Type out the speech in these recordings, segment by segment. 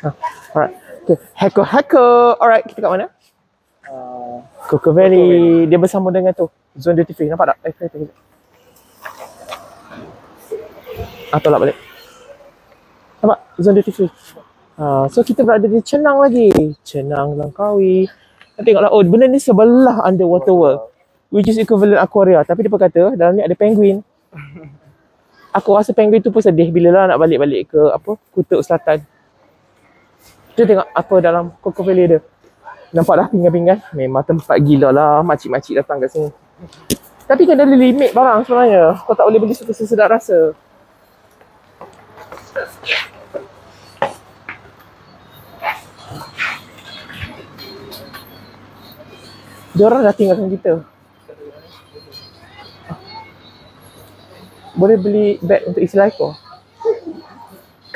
Ha, alright. Okay. Hacker hacker. Alright, kita kat mana? Uh, Coco Valley. Dia bersama dengan tu. Zone duty free. Nampak tak? Eh, kereta kejap. Ah, tolak balik. Nampak? Zone duty free. Ha, so kita berada di Cenang lagi. Cenang Langkawi. Kita tengoklah, oh benda ni sebelah underwater world. Which is equivalent Aquaria. Tapi dia kata dalam ni ada penguin. Aku rasa penguin tu pun sedih bila lah nak balik-balik ke apa kutub selatan. Kita tengok apa dalam Coco Valley dia. Nampak dah pinggan-pinggan. Memang tempat gila lah makcik-makcik datang kat sini. Tapi kan ada limit barang sebenarnya. Kau tak boleh beli suka sesedap rasa. Dia orang dah tinggalkan kita. Boleh beli beg untuk isi ekor.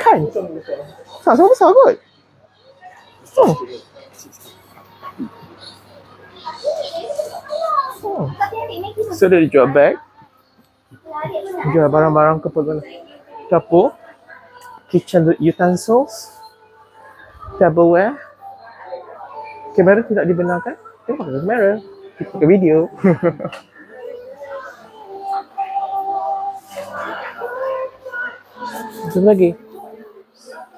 Kan? Sama-sama besar kot. Oh. Oh. So dia jual beg, jual barang-barang keperluan dapur, kitchen utensils, tableware. Kamera tidak dibenarkan. Dia pakai kamera. Kita pakai video. Macam lagi.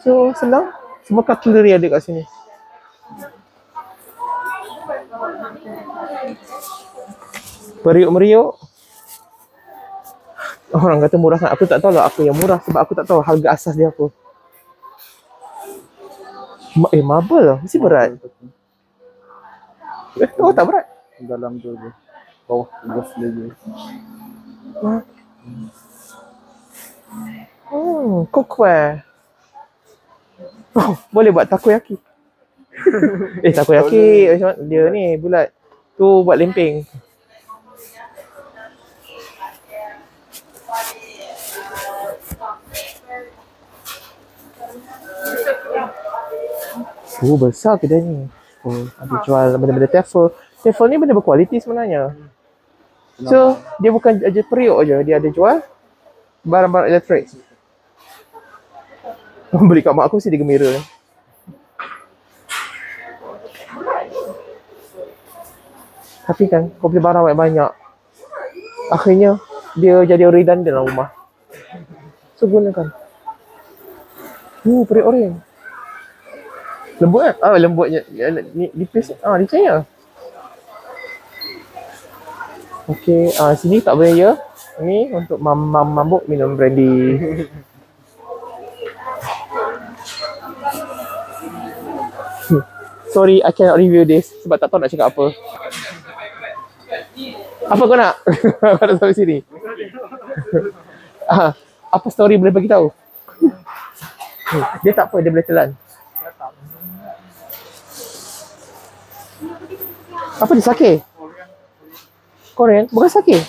So senang. Semua cutlery ada kat sini. Periuk-meriuk. Orang kata murah kan. Aku tak tahu lah apa yang murah sebab aku tak tahu harga asas dia apa. Ma- eh, marble lah. Mesti berat. Eh, oh tak berat. dalam tu je. Bawah tugas lagi. Hmm, cookware. Oh, boleh buat takoyaki. eh, takoyaki macam mana? Dia ni bulat. Tu buat lempeng. Oh, besar kedai ni. Oh, ada jual benda-benda tefal. Tefal ni benda berkualiti sebenarnya. So, dia bukan aja periuk aja, dia ada jual barang-barang elektrik. Beli kat mak aku sih dia gembira. Tapi kan kau beli barang banyak-banyak. Akhirnya dia jadi redundant dalam rumah. So gunakan. Uh, periuk orang. Lembut kan? Ah, lembutnya. Ya, Ni nipis. Ah, ni cahaya. Okey, ah sini tak boleh ya. Ni untuk mam-mam mabuk minum brandy. Sorry, I cannot review this sebab tak tahu nak cakap apa. Apa kau nak? Kau nak sampai sini? ah, apa story boleh bagi tahu? dia tak apa, dia boleh telan. Apa dia sakit? Korean? Bukan sakit?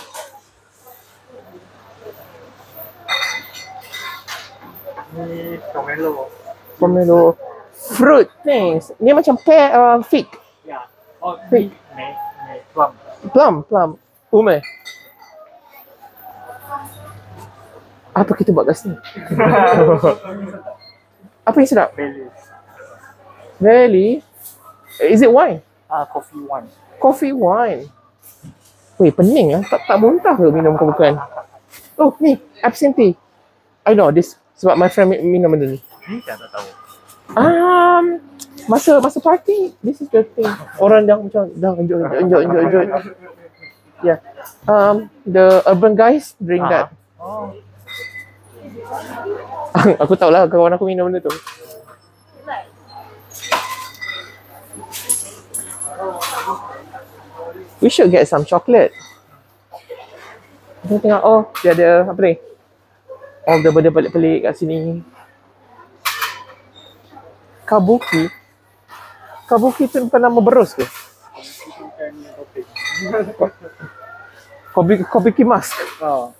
Ni pomelo. Pomelo. Fruit things. Ni macam pear, uh, fig. Ya. Oh, Fig. me me plum. Plum, plum. Ume. Apa kita buat kat sini? Apa yang sedap? Belly. Really? Is it wine? Ah, coffee one. Coffee wine. Weh, pening ah. Tak, tak muntah ke minum kau bukan? Oh, ni. Absinthe. I know this. Sebab my friend mi- minum benda ni. Ni saya tak tahu. Um, masa masa party, this is the thing. Orang yang macam dah enjoy, enjoy, enjoy, enjoy. Yeah. Um, the urban guys drink that. Oh. aku tahu lah kawan aku minum benda tu. We should get some chocolate. Kita tengok, oh dia ada apa ni? All the benda pelik-pelik kat sini. Kabuki. Kabuki tu bukan nama berus ke? Kabuki, kabuki mask. Oh.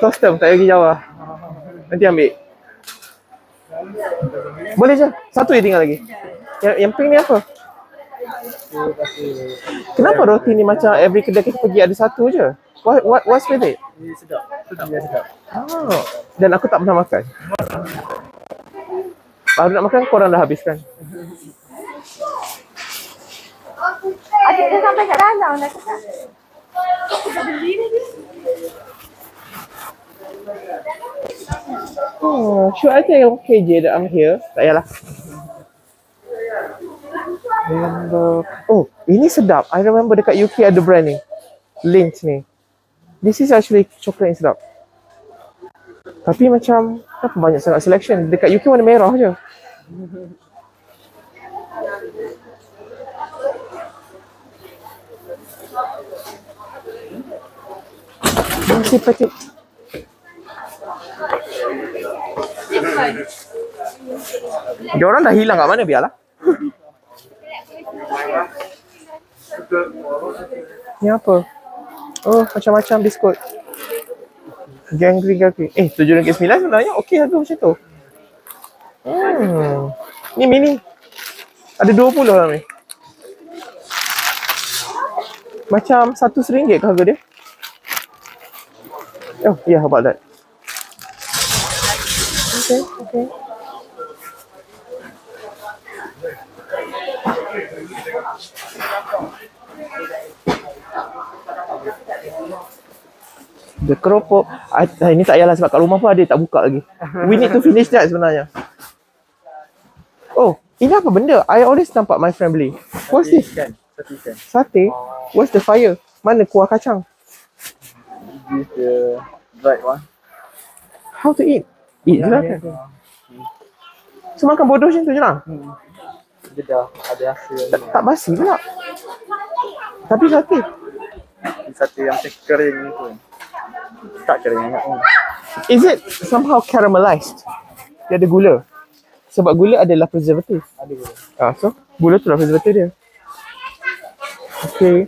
Custom tak pergi jauh. Nanti ambil. Boleh je. Satu je tinggal lagi. Yang, yang pink ni apa? Kenapa roti ni macam every kedai kita pergi ada satu je? What, what, what's with it? Sedap. dia sedap. Ah. Dan aku tak pernah makan. Baru nak makan, korang dah habiskan. Adik dia sampai kat dalam dah cakap. Kita beli ni. Oh, should I tell KJ that I'm here? Tak payahlah. Remember. Oh, ini sedap. I remember dekat UK ada brand ni. Lint ni. This is actually coklat yang sedap. Tapi macam, kenapa banyak sangat selection? Dekat UK warna merah je. Masih patik. Dia orang dah hilang kat mana biarlah. Ni apa? Oh, macam-macam biskut. Gangri gangri. Eh, tujuh ringgit sembilan sebenarnya okey harga macam tu. Hmm. Ni mini. Ada dua puluh dalam ni. Macam satu seringgit ke harga dia? Oh, yeah, about that? Okay, okay. The keropok. Ah, ah, ini tak payahlah sebab kat rumah pun ada tak buka lagi. We need to finish that sebenarnya. Oh, ini apa benda? I always nampak my friend beli. What's this? Ikan. Satu ikan. Sate? What's the fire? Mana kuah kacang? This the dried one. How to eat? Eat je lah kan? So makan bodoh macam tu je lah. Hmm. Dia dah ada hasil. Tak, tak basi pula. Tapi sate. Satu yang macam kering tu. Tak kering sangat pun. Is it somehow caramelized? Dia ada gula. Sebab gula adalah preservative. Ada ke? Ah, so gula tu lah preservative dia. Okay.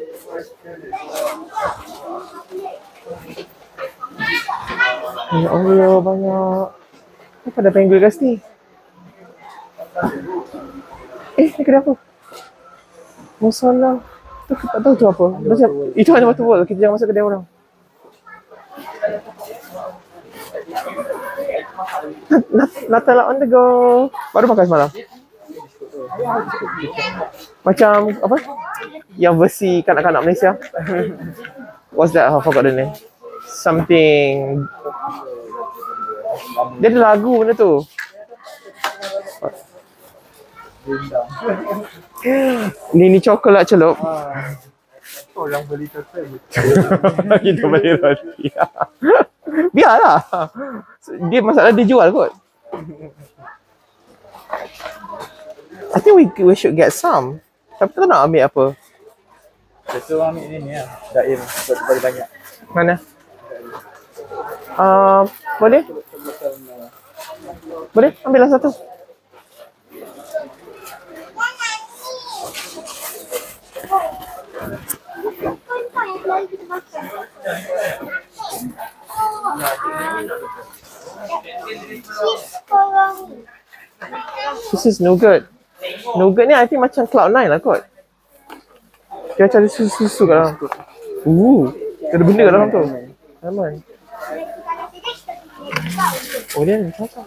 Ya Allah banyak. Apa dah pengen gula gas ni? Eh, ni kedai apa? Masala. Tu tak tahu tu apa. Macam itu hanya batu bol. Kita jangan masuk kedai orang. Nat- Nutella on the go. Baru makan semalam. Macam apa? Yang versi kanak-kanak Malaysia. What's that? I forgot the name. Something. Dia ada lagu benda tu. Ni ni coklat celup. Orang beli total. Kita balik roti. Biarlah. Dia masalah dia jual kot. I think we we should get some. Tapi tak nak ambil apa. Betul orang ambil ni ni lah. Daim. Sebab banyak. Mana? Uh, boleh? Boleh? Ambillah satu. This is nougat. Nougat ni I think macam Cloud9 lah kot. Dia macam ada susu-susu kat dalam tu. Uh, ada benda kat dalam tu. Aman. Oh dia ni cocok.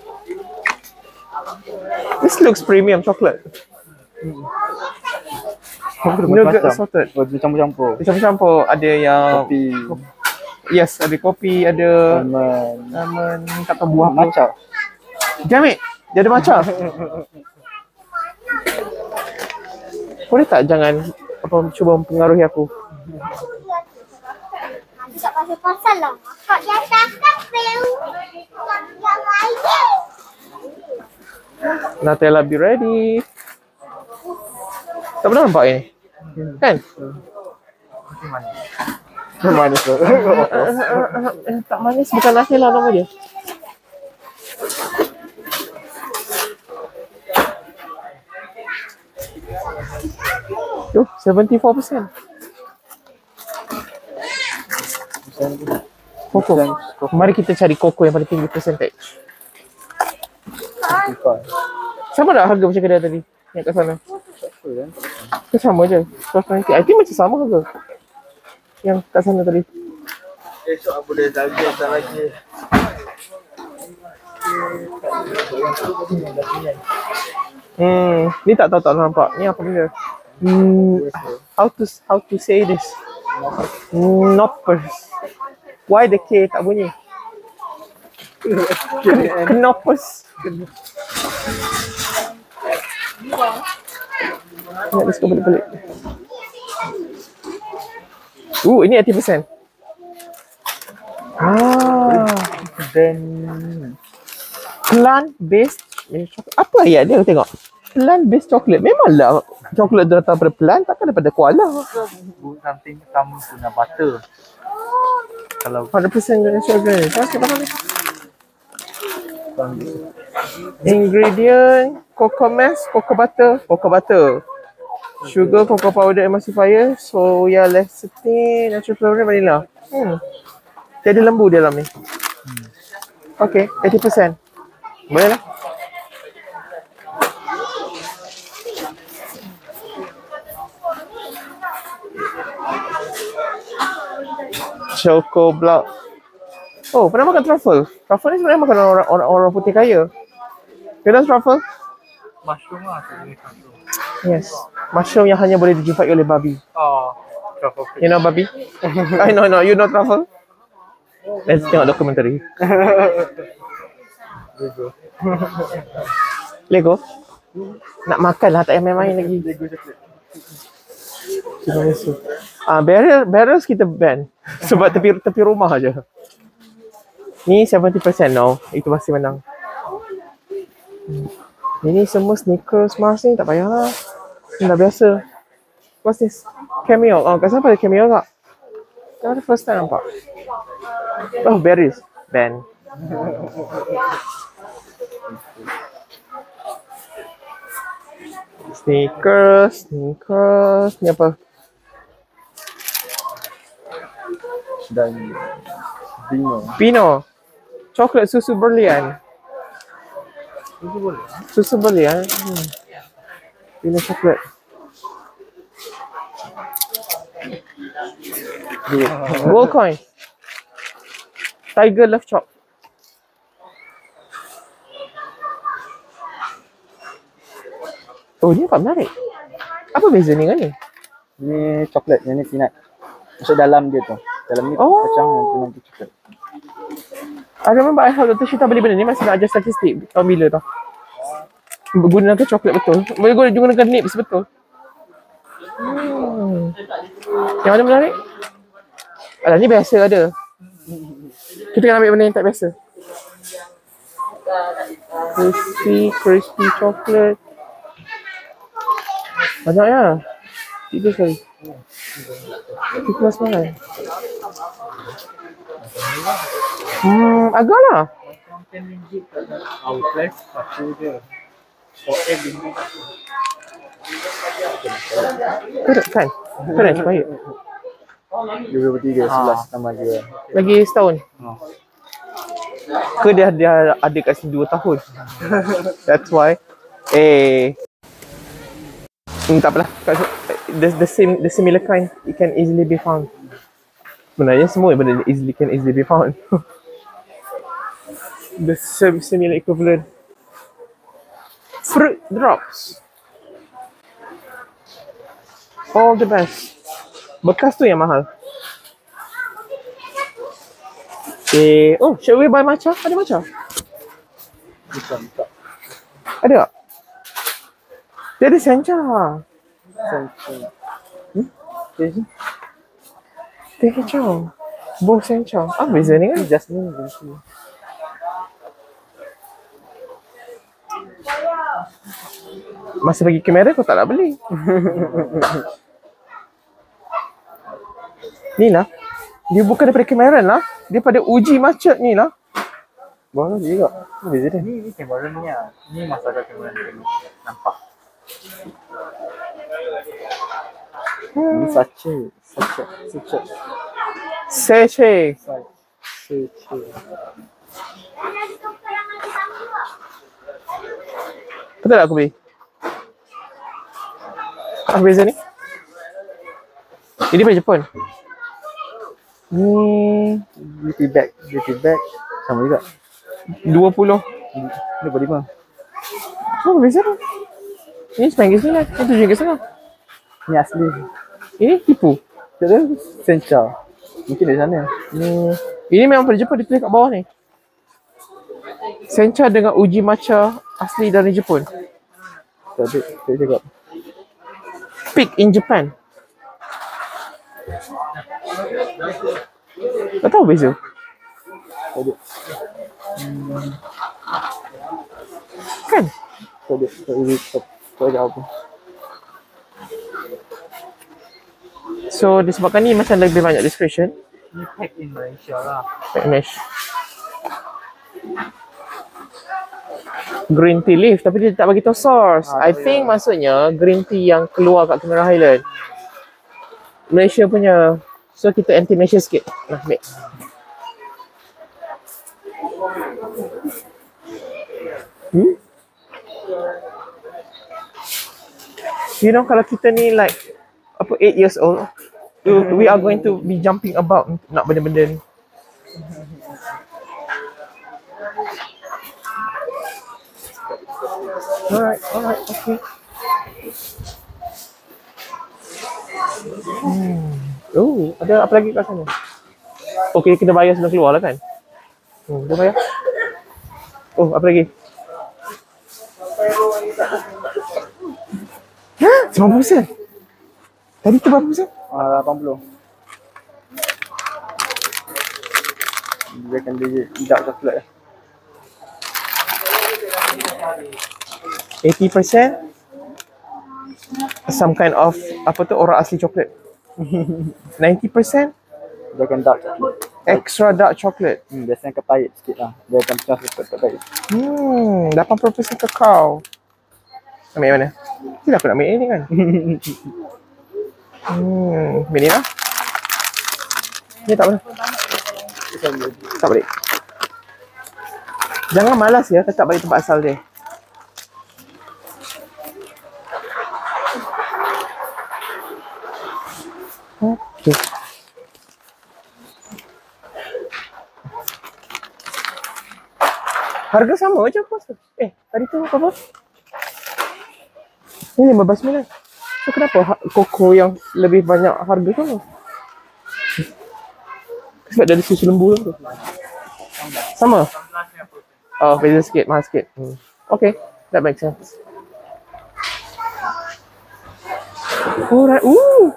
This looks premium chocolate. Nougat assorted. Oh, dia campur-campur. Dia campur-campur. Ada yang Kopi. Yes, ada kopi, ada Almond. almond, tak tahu buah apa. Macam. Jamik, dia ada macam. Boleh tak jangan apa cuba mempengaruhi aku? Tak pasal-pasal lah. Kak di atas kapil. Yang lain. Nutella be ready. Tak pernah nampak ini? Kan? Manis tu. Eh, tak manis bukan Nutella nama dia. Tuh, 74%. Koko. Mari kita cari koko yang paling tinggi percentage. Sama tak harga macam kedai tadi? Yang kat sana. Ke sama je. 12.90. I think macam sama harga. Yang kat sana tadi. Esok aku boleh lagi tak lagi. Hmm, ni tak tahu tak nampak. Ni apa benda? Hmm, how to how to say this? Knoppers. Why the K tak bunyi? Knoppers. Nak let's go balik-balik. Uh, ini 80%. Ah, Then plant based milk chocolate. Apa ayat dia tengok? Plant based chocolate. Memanglah coklat datang daripada plant takkan daripada koala. something sama guna butter. Kalau 100% guna sugar. Ni. Ingredient cocoa mass, cocoa butter, cocoa butter. Sugar, cocoa powder, emulsifier, soya lecithin, natural flavoring, vanilla. Hmm. Jadi lembu di dalam ni. Okay, 80%. Boleh lah. Choco block. Oh, pernah makan truffle? Truffle ni sebenarnya makan orang orang, orang putih kaya. Know truffle? mushroom lah. Yes. Mushroom yang hanya boleh dijumpai oleh babi. Oh, truffle You know babi? I know, no. You know truffle? Let's tengok dokumentari. Lego. Lego? Nak makan lah, tak payah main-main lagi. Lego coklat. Terima kasih. Ah, barrel, barrels kita ban. Sebab tepi tepi rumah aja. Ni 70% no. Itu pasti menang. Hmm. Ini semua sneakers Mars ni tak payahlah. Ini dah biasa. What's this? Cameo. Oh, kat sana ada cameo tak? Kan ada first time nampak. Oh, berries. Ban. Sneakers, sneakers. Ni apa? Dan bingo. Pino. Coklat susu berlian. Itu boleh. Susu berlian. Hmm. Pino coklat. Gold coin. Tiger love chop. Oh, ni apa menarik. Apa beza ni dengan ni? Ni coklat, yang ni peanut. Masuk dalam dia tu. Dalam ni Oh. kacang yang tu nanti coklat. I remember I heard Dr. Shita beli benda ni masih nak ajar statistik tahun bila tau. Gunakan coklat betul. Boleh guna gunakan nips betul. Hmm. Yang mana menarik? Alah ni biasa ada. Kita kena ambil benda yang tak biasa. Crispy, crispy chocolate. Banyak ya. Tiga sekali. Tiga kelas mahal. Hmm, agak lah. Outlet satu je. For every Correct kan? Correct, baik. Dua puluh tiga, sebelas nama dia. Lagi setahun. Oh. Ke dia dia ada kat sini dua tahun. That's why. Eh. Hmm, tak apalah. Kat- The, the same the similar kind it can easily be found. Sebenarnya semua benda ni easily can easily be found. the same similar equivalent. Fruit drops. All the best. Bekas tu yang mahal. Eh, oh, shall we buy matcha? Ada matcha? Bukan, tak. Ada tak? Dia ada sencha. Sencha. Hmm? Teh kicau. Boh sencha. Apa beza ni kan? Jasmine Vinci. Masa bagi kamera kau tak nak beli. ni lah. Dia bukan daripada kamera lah. Dia pada uji macet ni lah. Baru juga. Beza dia? Ni, ni kamera ni lah. Ni masalah kamera ni. Nampak. Ni sache. Sache. Sache. Seche. Sache. Betul tak aku beli? Apa beza ni? Ini daripada Jepun. Ni Beauty bag, beauty bag. Sama juga. 20. Ni berapa lima? Oh, beza tu. Ini RM9.9. Ini RM7.5. Ni asli. Ini tipu. Tak ada sencha. Mungkin dari sana. Ni ini memang pada Jepun dia tulis kat bawah ni. Sencha dengan uji matcha asli dari Jepun. Tak ada. Tak ada. Peak in Japan. Tak tahu beza. Tak ada. Kan? Tak ada. Tak ada. Ada apa. So disebabkan ni macam lebih banyak description. Ni pack in Malaysia lah. Back mesh. Green tea leaf tapi dia tak bagi tahu source. Ah, I tu think ya. maksudnya green tea yang keluar kat Cameron Highland. Malaysia punya. So kita anti Malaysia sikit. Nah, ambil. Hmm? You know kalau kita ni like apa 8 years old we are going to be jumping about nak benda-benda ni. Alright, alright, okay. Hmm. Oh, ada apa lagi kat sana? Okay, kita bayar sebelum keluar lah kan? Hmm, dah bayar. Oh, apa lagi? Ha? 90%? Tadi tu berapa persen? Ah, 80. Dia akan dia dark coklat. 80% some kind of apa tu orang asli coklat 90% Dia akan dark coklat. extra dark chocolate Hmm, biasanya akan pahit sikit lah. Dia akan pecah sikit tak pahit. hmm 80% kakao ambil mana tidak aku nak ambil ini kan hmm ambil ni lah ni tak boleh tak balik jangan malas ya tetap balik tempat asal dia Okay. Harga sama je aku rasa. Eh, tadi tu apa? Ni RM15. So kenapa ha- koko yang lebih banyak harga sama? Sebab dari susu lembu tu. Sama? Oh, beza sikit, mahal sikit. Hmm. Okay, that makes sense. Alright, ooh.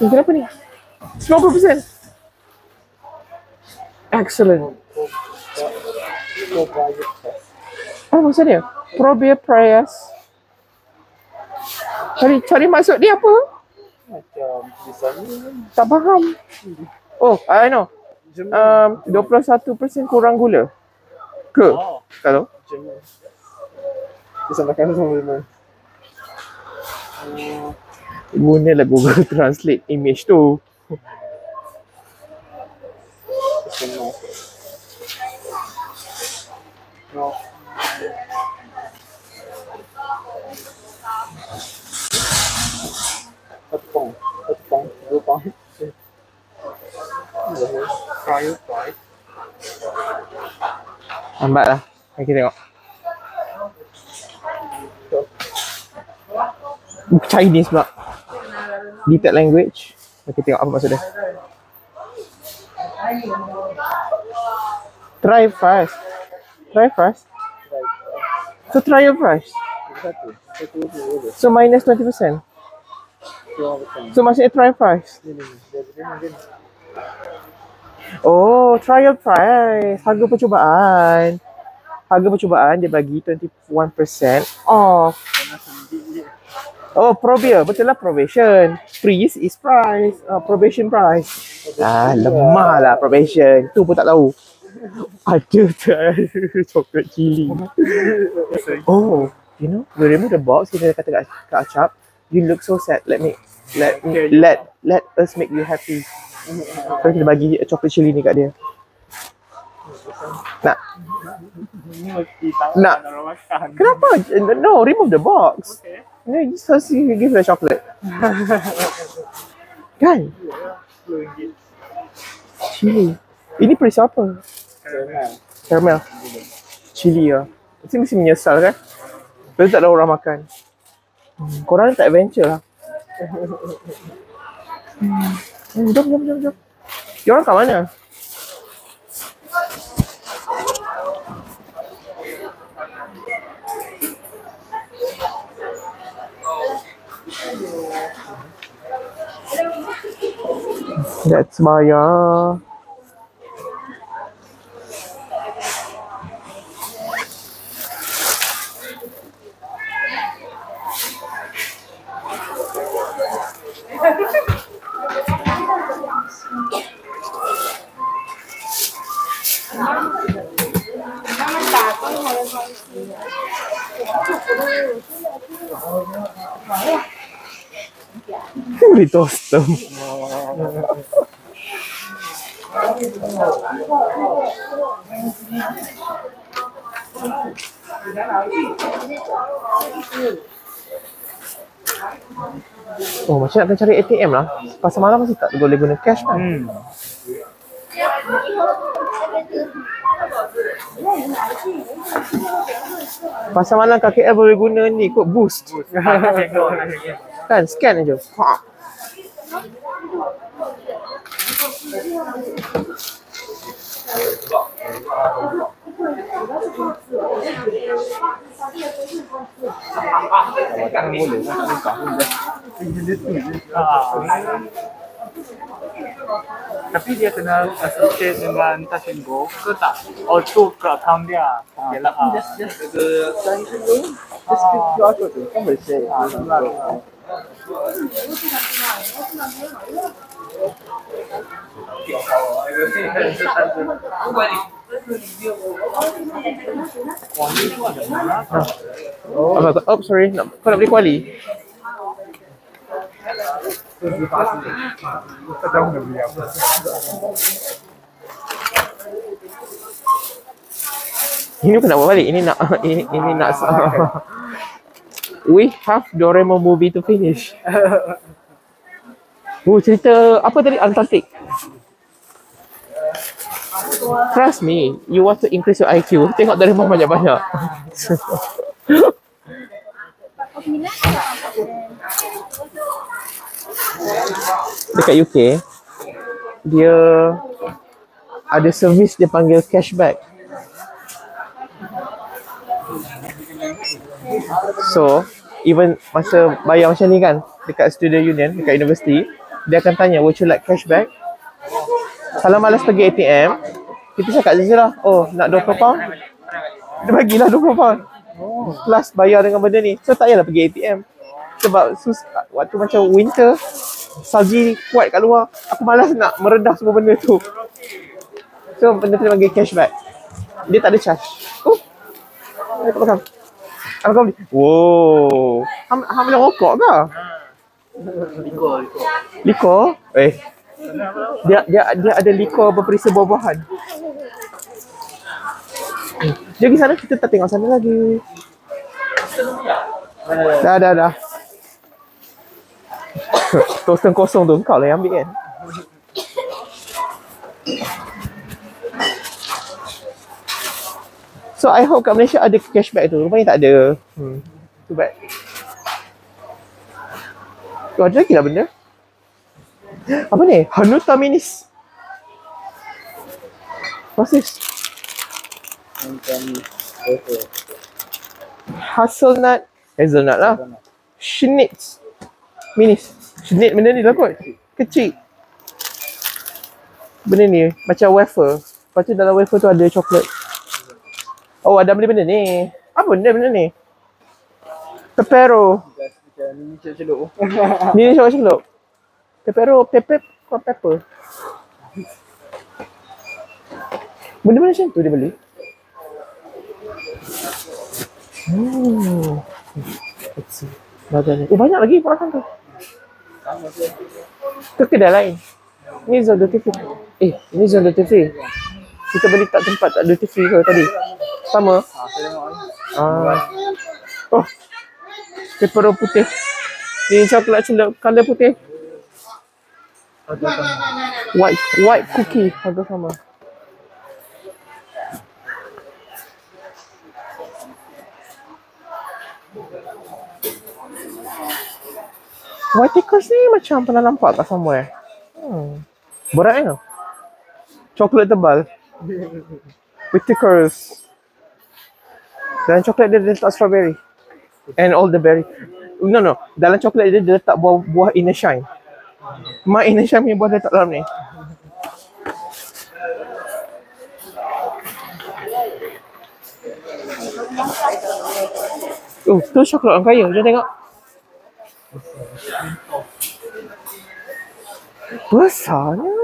Ni kenapa ni? 90%. Excellent. Apa maksud dia? Probia Prius. Cari cari maksud dia apa? Macam. Tak faham. Oh, I know. Um, 21% kurang gula. Ke? Oh, macam ni. Bisa makan sama memang. Gunalah Google Translate image tu. Macam No. Satu pong. Satu pong. Dua pong. Trial price. Lambat lah. Mari kita tengok. Chinese pula. Detailed language. Mari kita tengok apa maksud dia. Try first. Try first. So price. Satu dua dua. So minus 20%. Dua macam. So maksudnya trial price. Oh, trial price. Harga percubaan. Harga percubaan dia bagi 21% off. Oh, probia. Betul lah probation. Freeze is price. Uh, probation price. Ah, lemah lah probation. Tu pun tak tahu. Ada tu coklat chili. Oh, you know, we remove the box. Kita kata kat, kat Acap, you look so sad. Let me, let me, let, let us make you happy. Lepas kita bagi coklat chili ni kat dia. Nak? Ni Nak. Kenapa? No, remove the box. Okay. No, just first you give the chocolate. Kan? Chili. Ini perisa apa? Caramel. Chili lah. Mesti mesti menyesal kan? Betul tak ada orang makan. Hmm, korang ni tak adventure lah. Hmm, jom, jom, jom, jom. Diorang kat mana? That's Maya. Beli toaster. Oh, macam nak cari ATM lah. Pasal malam masih tak boleh guna cash kan? Hmm. Pasal malam KKL boleh guna ni kot boost. Kan, scan aja. Ha. Kan boleh. Ah. Tapi dia kena associate dengan touch and go ke tak? Oh tu ke account dia. Okay lah. Ah. Just just dulu. Just klik QR code tu. Kan boleh share. Ah? Oh. Oh, sorry. Nak, kau nak beli kuali? Ini pun nak buat balik. Ini nak ini, ini nak We have Doraemon movie to finish. Oh, cerita apa tadi? Antarctic. Trust me, you want to increase your IQ. Tengok Doraemon banyak-banyak. Dekat UK, dia ada servis dia panggil cashback. So, even masa bayar macam ni kan, dekat student union, dekat universiti, dia akan tanya, would you like cashback? Kalau malas pergi ATM, kita cakap je lah, oh nak 20 pound? Dia bagilah 20 pound. Plus bayar dengan benda ni. So tak payahlah pergi ATM. Sebab sus, waktu macam winter, salji kuat kat luar, aku malas nak meredah semua benda tu. So benda tu dia panggil cashback. Dia tak ada charge. Oh, makan. Apa kau beli? Wow. Ham, ham boleh rokok ke? Ikut. Likor? Eh. Dia dia dia ada likor berperisa buah-buahan. Dia pergi sana, kita tak tengok sana lagi. Dah, dah, dah. Toaster kosong tu, kau lah yang ambil kan? So I hope kat Malaysia ada cashback tu. Rupanya tak ada. Hmm. Too bad. Oh, ada lagi lah benda. Apa ni? Hanuta Minis. What's this? Hazelnut. Hazelnut lah. Schnitz. Minis. Schnitz benda ni lah kot. Kecil. Benda ni macam wafer. Lepas tu dalam wafer tu ada coklat. Oh ada benda benda ni. Apa benda benda ni? Pepero. Ni celup-celup. Ni ni celup-celup. Pepero, pepep, kau pepper. Benda-benda macam tu dia beli. Hmm. Let's see. Ni. Oh banyak lagi perasan tu. Tu kedai lain. Ni zon duty free. Eh, ini zon duty free. Kita beli tak tempat tak duty free ke tadi? Sama? Ah, ni. Oh. Pepero putih. Ni coklat celup color putih. White white cookie harga sama. White ni macam pernah nampak kat somewhere. Hmm. Berat kan? Coklat tebal. Whitakers. Dalam coklat dia, dia letak strawberry. And all the berry. No, no. Dalam coklat dia, dia letak buah, buah inner shine. Mak inner shine punya buah dia letak dalam ni. Oh, tu coklat orang kaya. Jom tengok. Besarnya.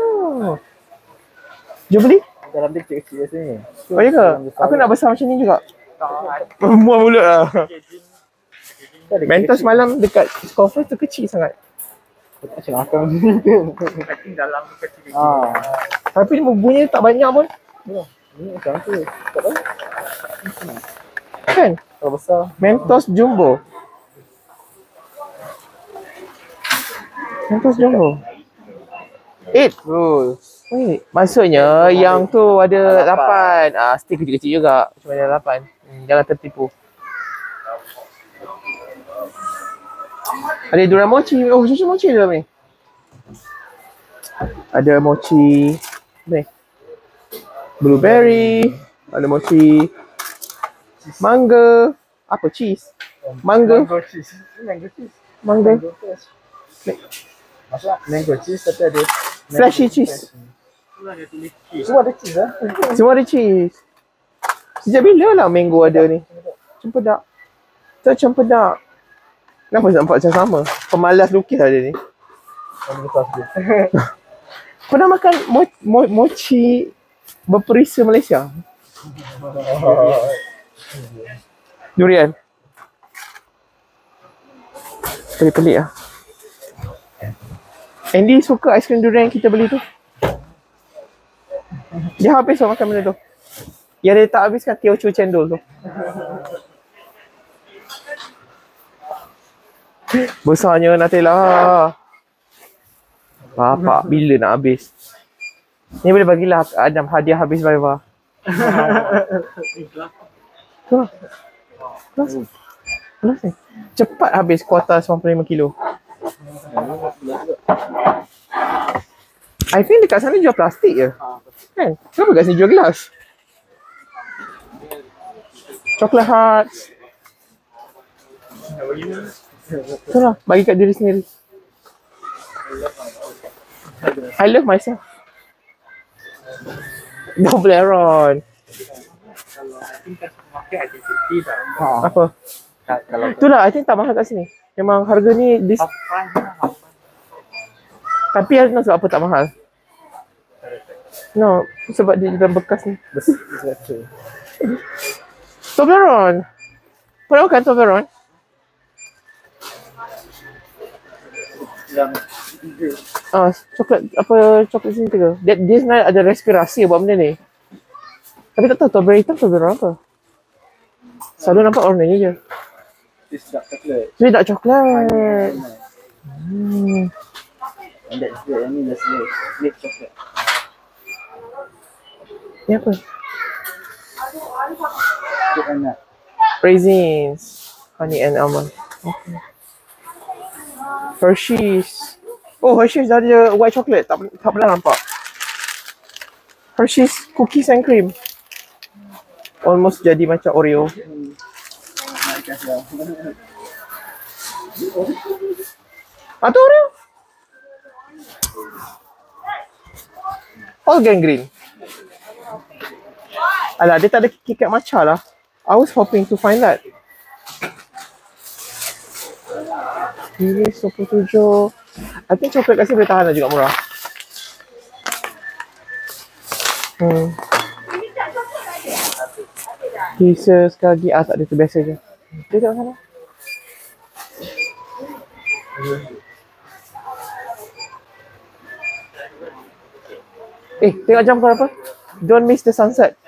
Jom beli. Dalam dia kecil-kecil sini. Oh ya ke? Aku nak besar macam ni juga. Muat mulut lah. Mentos malam dekat conference tu kecil sangat. Macam ni ke? Packing dalam tu kecil Ah. Tapi bunyi tak banyak pun. Ni macam tu. Tak tahu. Kan? Kalau besar. Mentos Jumbo. Mentos Jumbo. Eight. Terus. Wait, maksudnya yang tu ada lapan. Ah, stick kecil-kecil juga. Cuma ada lapan. Hmm, jangan tertipu. Ada durian mochi. Oh, susu mochi dalam ni. Ada mochi. Ni? Blueberry. Ada mochi. Mangga. Apa? Cheese. Mangga. Mango cheese. Mango cheese. Mangga. Maksudnya mango cheese tapi ada Flashy cheese. Semua ada cheese lah. Semua ada cheese. Sejak bila lah mango ada ni? Cempedak. Tak cempedak. Kenapa nampak macam sama? Pemalas lukis ada ni. Pernah makan mo, mo, mochi berperisa Malaysia? Durian. Pelik-pelik lah. Andy suka aiskrim durian kita beli tu. Dia habis lah makan benda tu. Yang dia tak habis kan teochew cendol tu. Besarnya Nutella. Bapak bila nak habis? Ni boleh bagilah Adam hadiah habis lah. Kelas ni. Cepat habis kuota 95 kilo. I think dekat sana jual plastik je. Kan? Kenapa kat sini jual gelas? Chocolate hearts. Tu lah, bagi kat diri sendiri. I love myself. Tau. Ha. Apa? Itulah, I think tak mahal kat sini. Memang harga ni dis- Half price lah. half price. Tapi know sebab apa tak mahal. No, sebab dia dalam bekas ni. Toblerone. Pernah makan Toblerone? Yang Ah, coklat apa coklat sini ke? Dia, dia sebenarnya ada respirasi buat benda ni. Tapi tak tahu Toblerone hitam Toblerone apa. Selalu nampak warna ni je. Cheese dark chocolate. Tapi tak coklat. Hmm. And that's the ni just milk. Milk chocolate. Ni apa? Raisins. Honey and almond. Okay. Hershey's. Oh, Hershey's dah ada white chocolate. Tak, tak pernah nampak. Hershey's cookies and cream. Almost jadi macam Oreo. Sedap. Ah, tu Oreo. All gang green. Alah, dia tak ada KitKat matcha lah. I was hoping to find that. Ini 27. I think coklat kat sini boleh tahan lah juga murah. Hmm. Pieces lagi. Ah, tak ada tu biasa je. Tengok sana. Eh, tengok jam kau apa? Don't miss the sunset.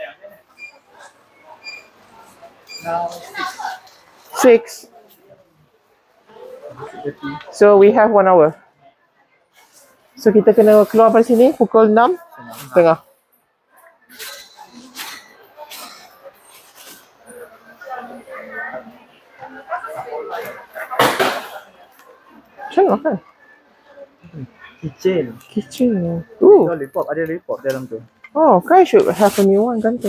Six. So we have one hour. So kita kena keluar dari sini pukul 6 setengah. Macam mana kan? Kitchen. Kitchen. Ooh. Lollipop, ada lollipop dalam tu. Oh, Kai should have a new one kan tu.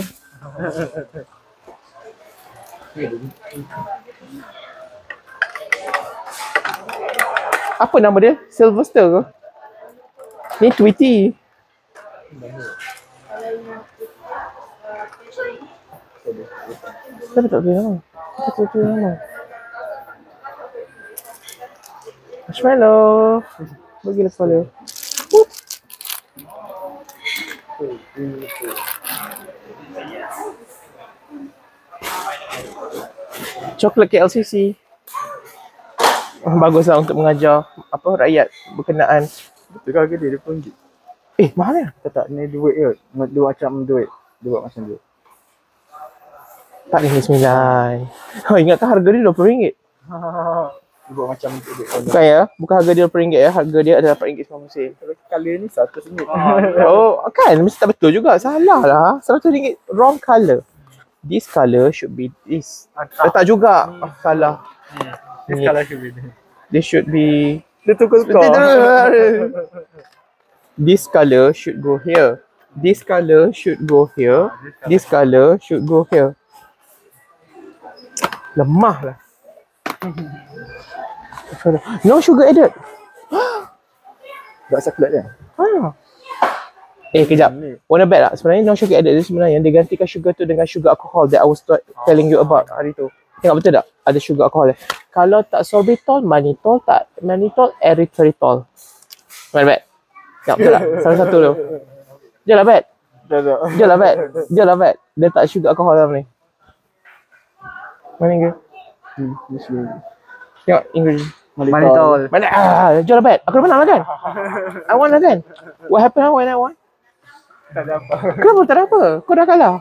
Apa nama dia? Sylvester ke? Ni Tweety. Kenapa tak boleh nama? Kenapa tak boleh nama? Marshmallow. Bagilah kepala. Whoop. Coklat KLCC. Oh, Baguslah untuk mengajar apa rakyat berkenaan. Betul ke dia? Dia pun Eh, mahal ya? tak tak ni duit ke? Dua macam duit. Dua macam duit. Tak ringgit sembilan. Oh, ingatkan harga dia RM20? Dua macam duit. Bukan ya? Bukan harga dia RM20 ya. Harga dia adalah RM4.90. Kalau colour ni satu ringgit. Oh, kan? Mesti tak betul juga. Salah lah. RM100 wrong colour. This colour should be this. Eh, tak juga. Oh, salah. This Ni. colour should be there. This should be Dia tukar skor. This color should go here. This color should go here. This color should go here. Lemah lah. No sugar added. Tak coklat dia. Ha. Eh kejap. Wanna bet tak? Sebenarnya no sugar added dia sebenarnya dia gantikan sugar tu dengan sugar alcohol that I was telling you about hari tu. Tengok betul tak? Ada sugar alcohol dia. Kalau tak sorbitol, mannitol, tak mannitol, erythritol. Wanna bet? Tengok betul tak? Salah satu tu. Je lah bet. Tak. Je lah bet. Je lah bet. Dia tak sugar alcohol dalam ni. Mana ke? Hmm. Tengok ingredient. Malitol. Mana? Ah, lah bet. Aku dah menang lah kan? I won lah kan? What happened when I won? Tak ada apa. Kenapa tak ada apa? Kau dah kalah.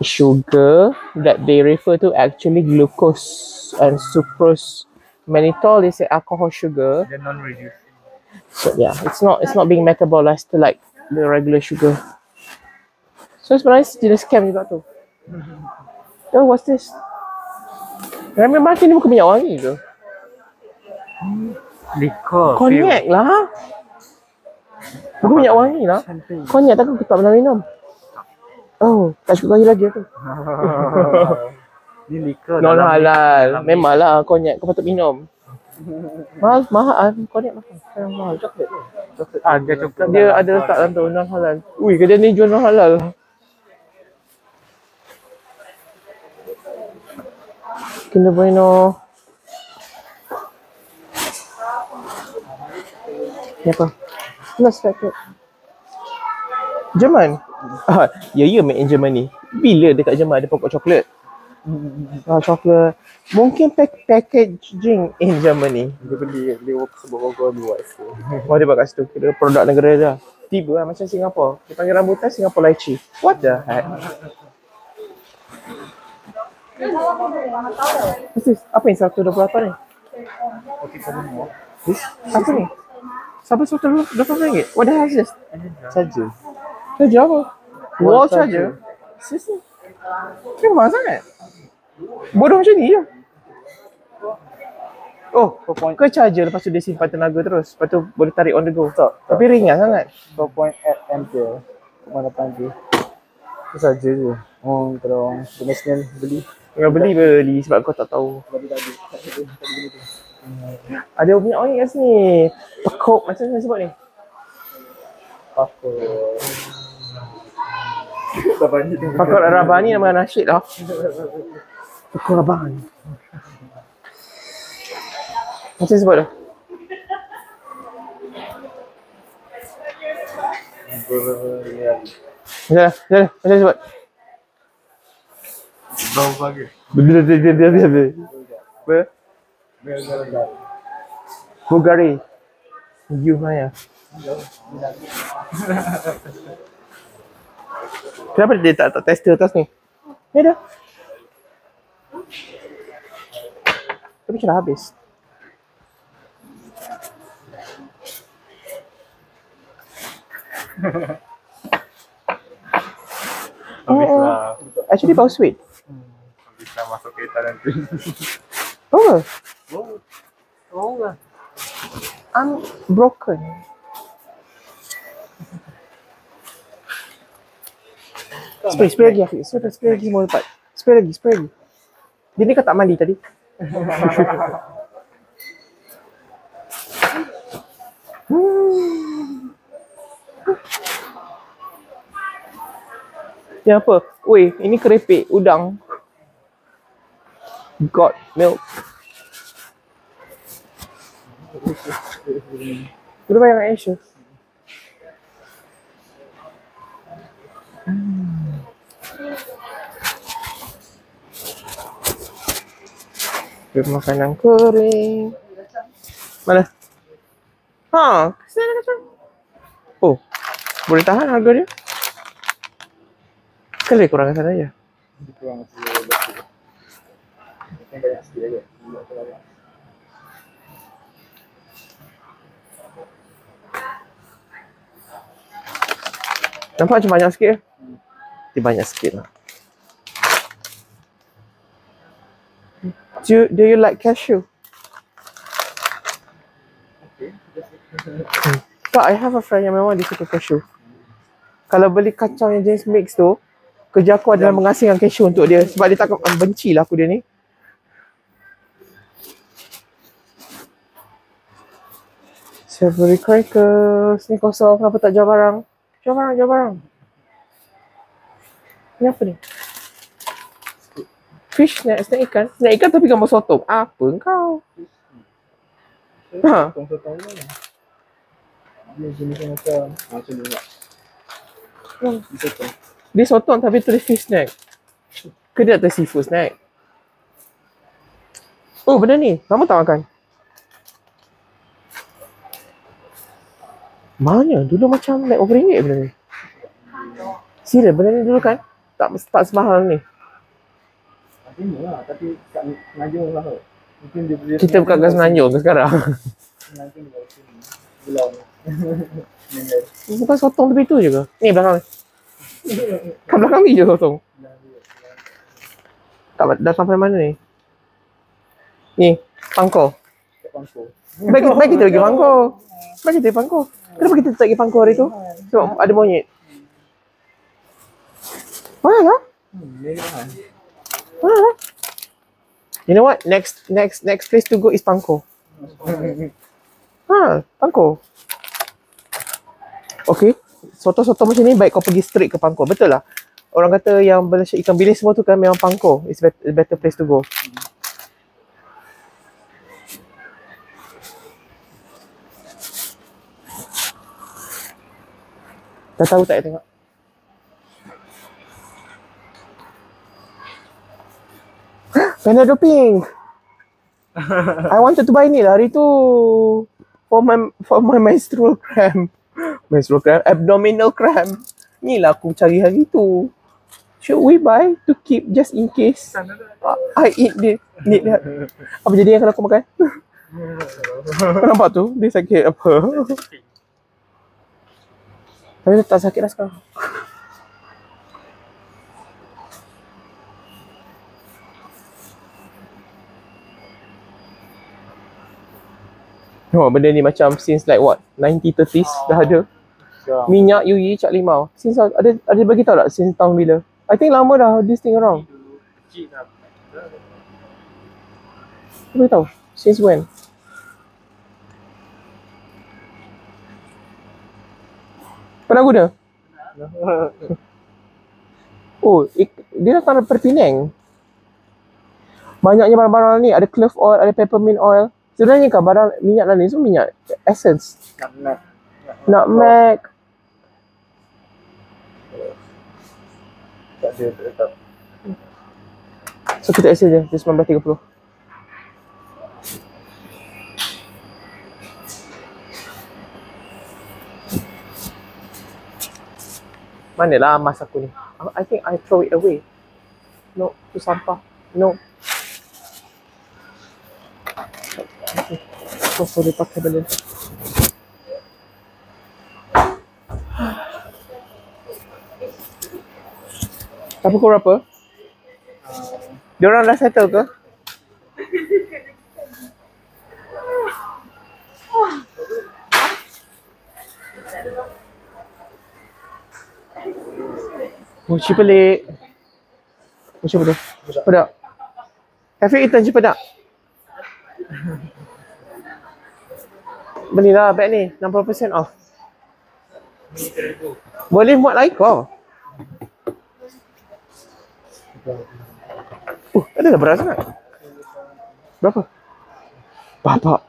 Sugar that they refer to actually glucose and sucrose. Mannitol is alcohol sugar. Dia non-reduced. So yeah, it's not it's not being metabolized to like the regular sugar. So sebenarnya jenis scam juga tu. Oh, what's this? Ramen mati ni bukan minyak wangi ke? Liquor. Konyak lah. Bukan minyak wangi lah. Konyak takkan aku tak pernah minum. Oh, tak cukup lagi lagi tu. Ni liquor. Non halal. dalam- Memanglah konyak kau patut minum. Mahal, mahal. ah, Konyak mahal. Sekarang mahal. Coklat tu. Coklat. Ah, dia coklat. Dia ada letak dalam tu, non halal. Ui, kedai ni jual non halal. Kinder Bueno. Ni apa? Not expected. Jerman? Ah, ya, ya made in Germany. Bila dekat Jerman ada pokok coklat? Ah, coklat. Mungkin pack packaging in Germany. Dia beli, dia work sebab logo ni buat tu. Oh dia buat kat situ. Kira produk negara dia. Tiba lah macam Singapura. Dia panggil rambutan Singapore lychee. What the heck? This? Apa yang 128 ni? Okey. This? Apa ni? Sampai 128 ringgit? What the hell is this? Saja. Charger apa? Wall charger? Seriously? Kenapa mahal sangat? Bodoh macam ni je. Oh, ke charger lepas tu dia simpan tenaga terus. Lepas tu boleh tarik on the go. Tak, tak. Tapi ringan sangat. 4.8 ampere. Mana panggil? Itu saja je. Oh, kalau orang international beli. Kalau beli beli sebab kau tak tahu. Ada. Minyak wangi kat sini. Pekok macam mana sebut ni? Tu. Pakok Rabani nama nasyid lah. Pekok Rabani. Macam sebut tu? Macam mana? Macam sebut? Bau pagi. Bila dia dia dia dia dia. Apa? Bulgari. You Maya. Kenapa dia tak tak tester atas ni? Ni dah. Tapi macam dah habis. Habis Oh. Actually bau sweet. Lah masuk kereta nanti. Oh. Oh lah. I'm broken. Spray, spray lagi Afiq. Spray, spray lagi semua tempat. Spray lagi, spray lagi. Dia ni kan tak mandi tadi. Hmm. Yang apa? Weh, ini kerepek udang. God milk. Udah bayar dengan Asia. Hmm. Makanan kering. Mana? Ha, sana kacang. Oh, boleh tahan harga dia? Kali kurang sana aja. Kurang ada. Mungkin banyak sikit lagi. Tak terlalu banyak. Nampak macam banyak sikit ya? Dia banyak sikit lah. Do you, do you like cashew? Hmm. Tak, I have a friend yang memang dia suka cashew. Kalau beli kacang yang jenis mix tu, kerja aku adalah mengasingkan cashew untuk dia. Sebab dia takut ah, benci lah aku dia ni. Savory crackers. Ni kosong. Kenapa tak jual barang? Jual barang, jual barang. Ni apa ni? Fish snack, snack ikan. Snack ikan tapi gambar sotong. Apa kau? Ha. Dia sotong tapi tulis fish snack. Ke dia atas seafood snack? Oh benda ni, lama tak makan? Mana? Dulu macam like over ringgit benda ni. Serius benda ni dulu kan? Tak tak semahal ni. Tapi ni lah. Tapi kat Ngajung lah. Mungkin dia boleh Kita bukan kat Semenanjung ke sekarang. Ngajung kat sini. Ni. Bukan sotong tepi tu je ke? Ni belakang ni. Kat belakang ni je sotong. Tak dah sampai mana ni? Ni, pangko. Kat pangko. Baik, baik kita pergi pangko. Baik kita pergi pangko. Kenapa kita tak pergi pangko hari tu? Sebab ada monyet. Mana lah? Mana lah? You know what? Next next next place to go is Pangko. Ha, Pangko. Okay. Soto-soto macam ni baik kau pergi straight ke Pangko. Betul lah. Orang kata yang Malaysia ikan bilis semua tu kan memang Pangko. It's better, better place to go. Dah tahu tak tengok? Panado Pink. I wanted to buy ni lah hari tu for my for my menstrual cramp. Menstrual cramp, abdominal cramp. Ni lah aku cari hari tu. Should we buy to keep just in case? I eat this. Need that. Apa jadi yang kalau aku makan? Kau nampak tu? Dia sakit apa? Tapi tak sakit dah sekarang. Oh, benda ni macam since like what? 90-30s dah ada. Minyak Yui Cak Limau. Since ada ada bagi tahu tak since tahun bila? I think lama dah this thing around. Kecil lah. Kau boleh tahu? Since when? Pernah guna? Oh, ik, dia datang daripada Penang. Banyaknya barang-barang ni ada clove oil, ada peppermint oil. Sebenarnya kan barang minyak lain ni semua minyak essence. Nak nak. Nutmeg. Tak ada tak tetap. So kita essence je, dia 19.30. Mana lah emas aku ni? I think I throw it away. No, tu sampah. No. Kau boleh pakai balon. Apa kau berapa? Dia orang dah settle ke? Mochi pelik. Mochi apa tu? Pedak. Hafiq eaten je pedak. Belilah beg ni 60% off. Boleh muat lagi kau. Uh, ada dah beras sangat. Berapa? Bapak.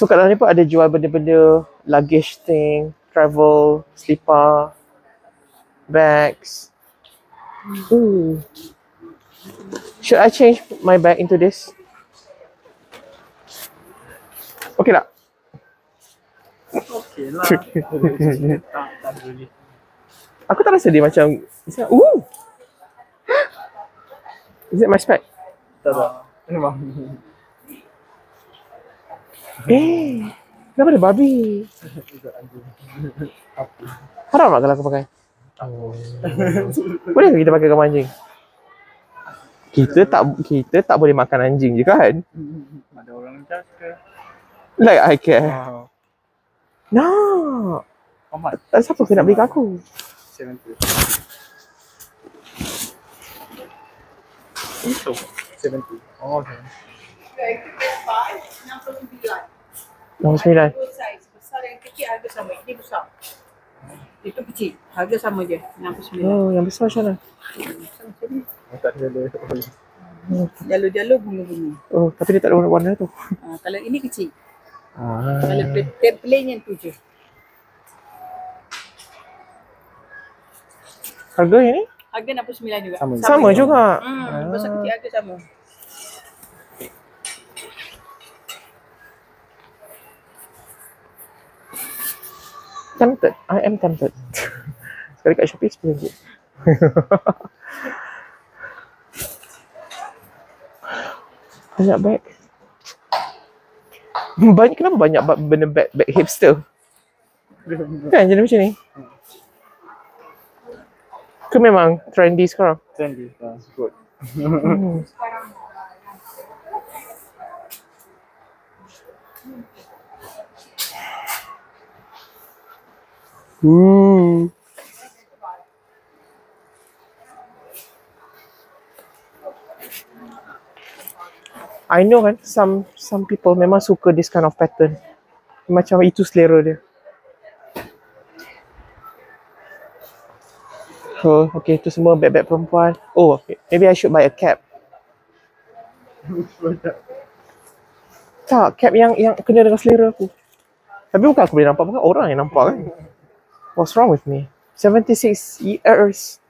So kat dalam ni pun ada jual benda-benda luggage thing, travel, slipper, bags. Ooh. Should I change my bag into this? Okay tak? Okay lah. Aku tak rasa dia macam Is that, Ooh! Is it my spec? Tak tak. Memang. Eh, kenapa ada babi? Haram tak kalau aku pakai? Boleh ke kita pakai gambar anjing? Kita tak kita tak boleh makan anjing je kan? Ada orang cakap. Like I care. Wow. Nak. How much? Tak siapa kena beli kat aku. 70. Itu. 70. Oh, okay. Nombor sembilan. Dua saiz. Besar yang kecil harga sama. Ini besar. Itu kecil. Harga sama je. 69. Oh, yang besar macam mana? Tak ada. Jalur-jalur bunga-bunga. Oh, tapi dia tak ada warna-warna tu. Ha, kalau ini kecil. Ah. Kalau template yang tu je. Harga yang ni? Harga 69 juga. Sama. Sama juga. Hmm, besar kecil harga sama. Tempted. I am tempted. Sekali kat Shopee RM10. banyak bag. Banyak kenapa banyak ba- benda bag, bag hipster? Kan jadi macam ni? Ke memang trendy sekarang? Trendy. Ah, good. Hmm. Hmm. I know kan some some people memang suka this kind of pattern. Macam itu selera dia. Oh, okay, itu semua bag-bag perempuan. Oh, okay. Maybe I should buy a cap. Tak, cap yang yang kena dengan selera aku. Tapi bukan aku boleh nampak, bukan orang yang nampak kan. What's wrong with me? 76 years.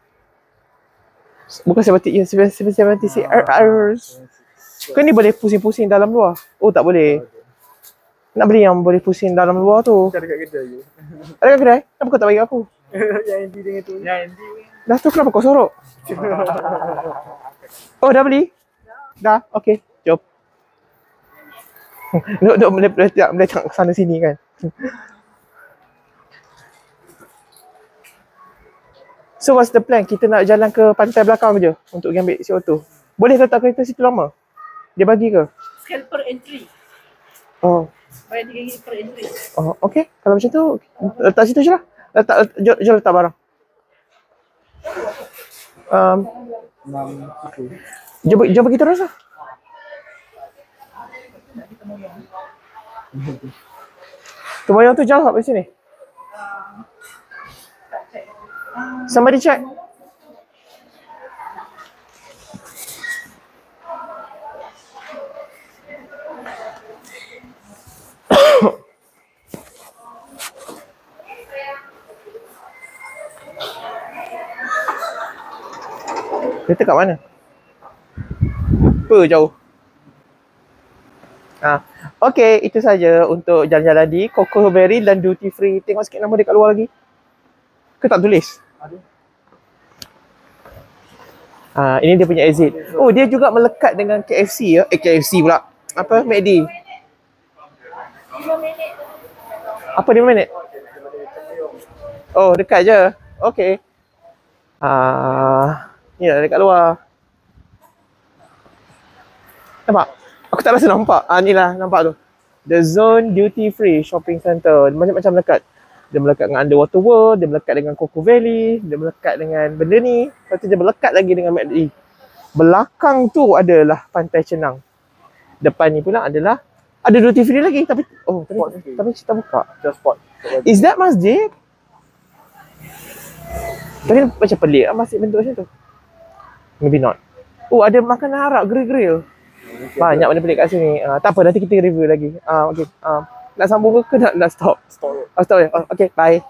Bukan 70 years, 76 years. Kan ni boleh pusing-pusing dalam luar? Oh, tak boleh. Nak beli yang boleh pusing dalam luar tu. Kita dekat kedai je. Ada kat kedai? Kenapa kau tak bagi aku? yang Andy dengan tu. Yang Andy. Dah tu kenapa kau sorok? Oh, dah beli? Dah, okay. Jom. Duk, duk, boleh, cakap sana sini kan. So what's the plan? Kita nak jalan ke pantai belakang je untuk ambil CO2. Boleh letak kereta situ lama? Dia bagi ke? Scale per entry. Oh, Bayar RM3 per entry. oh okay. Kalau macam tu, letak situ je lah. Letak, letak jom, jom letak barang. Um, jom, jom pergi terus lah. Temoyong tu jauh dari sini? Somebody check. Kereta kat mana? Apa jauh? Ah, okay, itu saja untuk jalan-jalan di Coco Berry dan Duty Free. Tengok sikit nama dia kat luar lagi. Ke tak tulis? Ah, ini dia punya exit. Oh, dia juga melekat dengan KFC ya. Eh, KFC pula. Apa? McD. Apa 5 minit? Oh, dekat je. Okay. Ah, ni dah dekat luar. Nampak? Aku tak rasa nampak. Ah, ni lah nampak tu. The Zone Duty Free Shopping Center. Macam-macam melekat. Dia melekat dengan Underwater World, dia melekat dengan Coco Valley, dia melekat dengan benda ni. Lepas tu dia melekat lagi dengan McD. Belakang tu adalah Pantai Cenang. Depan ni pula adalah ada duty free lagi tapi oh tapi, Spot tapi kita buka. Just spot. Is that masjid? Tapi macam pelik lah masjid bentuk macam tu. Maybe not. Oh ada makanan Arab grill-grill. Banyak benda pelik kat sini. Uh, tak apa nanti kita review lagi. Ah uh, okey. Uh, nak sambung ke, ke nak, nak stop? Stop. Oh, stop ya. Oh, okay, bye.